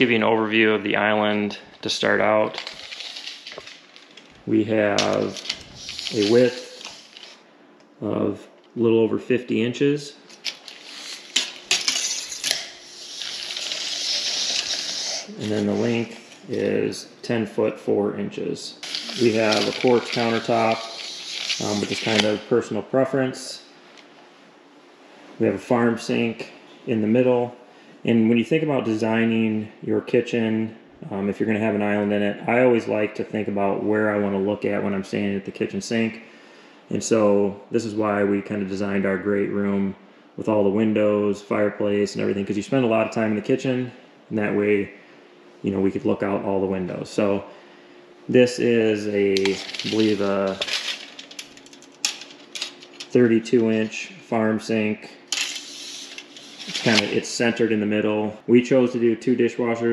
give you an overview of the island to start out. We have a width of a little over 50 inches. And then the length is 10 foot 4 inches. We have a quartz countertop, um, which is kind of personal preference. We have a farm sink in the middle. And when you think about designing your kitchen, um, if you're going to have an island in it, I always like to think about where I want to look at when I'm standing at the kitchen sink. And so this is why we kind of designed our great room with all the windows, fireplace, and everything, because you spend a lot of time in the kitchen, and that way, you know, we could look out all the windows. So this is a, I believe, a 32 inch farm sink. Kind of it's centered in the middle. We chose to do two dishwashers